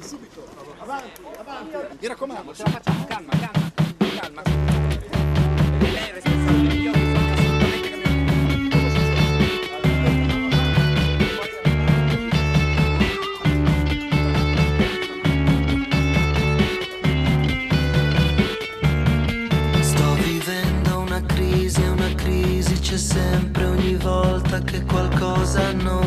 Subito, avanti, avanti. Mi raccomando, ce la facciamo, calma, calma, calma. Sto vivendo una crisi, una crisi c'è sempre ogni volta che qualcosa non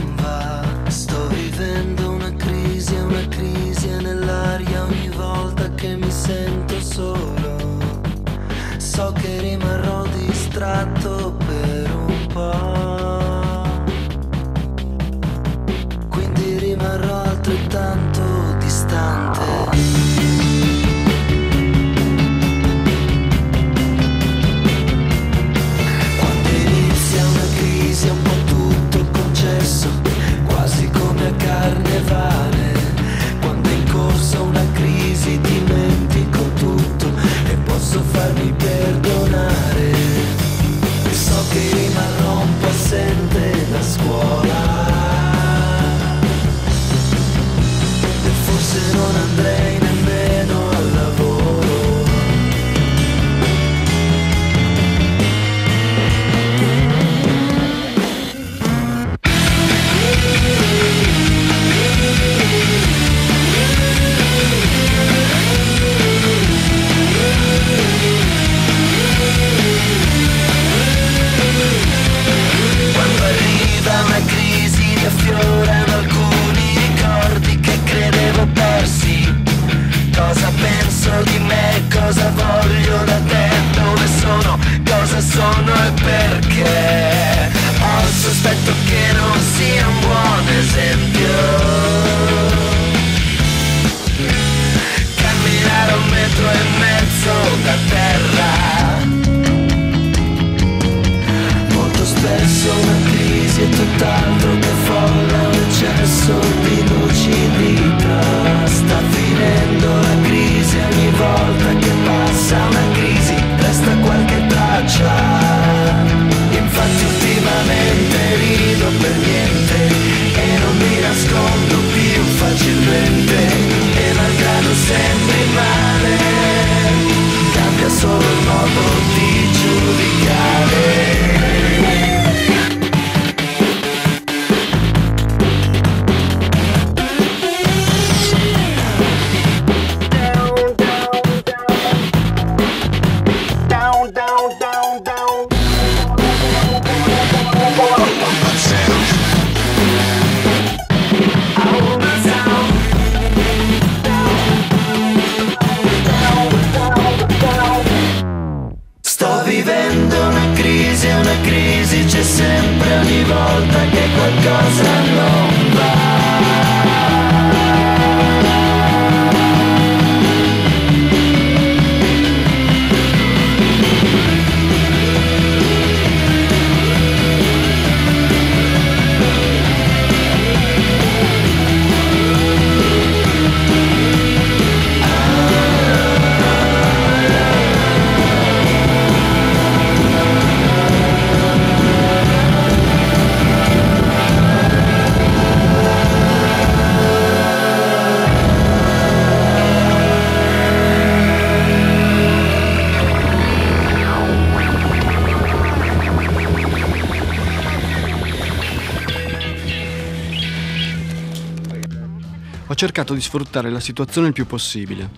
Ho cercato di sfruttare la situazione il più possibile.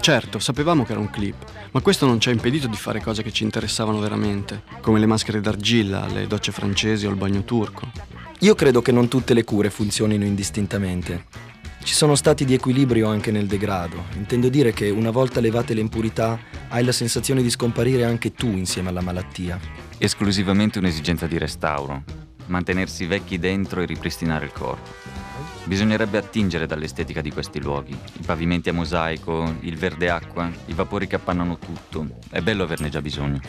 Certo, sapevamo che era un clip, ma questo non ci ha impedito di fare cose che ci interessavano veramente, come le maschere d'argilla, le docce francesi o il bagno turco. Io credo che non tutte le cure funzionino indistintamente. Ci sono stati di equilibrio anche nel degrado. Intendo dire che una volta levate le impurità hai la sensazione di scomparire anche tu insieme alla malattia. Esclusivamente un'esigenza di restauro, mantenersi vecchi dentro e ripristinare il corpo. Bisognerebbe attingere dall'estetica di questi luoghi, i pavimenti a mosaico, il verde acqua, i vapori che appannano tutto. È bello averne già bisogno.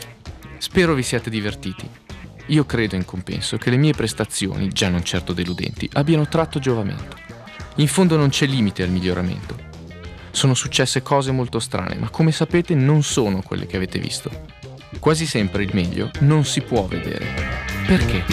Spero vi siate divertiti. Io credo in compenso che le mie prestazioni, già non certo deludenti, abbiano tratto giovamento. In fondo non c'è limite al miglioramento. Sono successe cose molto strane, ma come sapete non sono quelle che avete visto. Quasi sempre il meglio non si può vedere. Perché?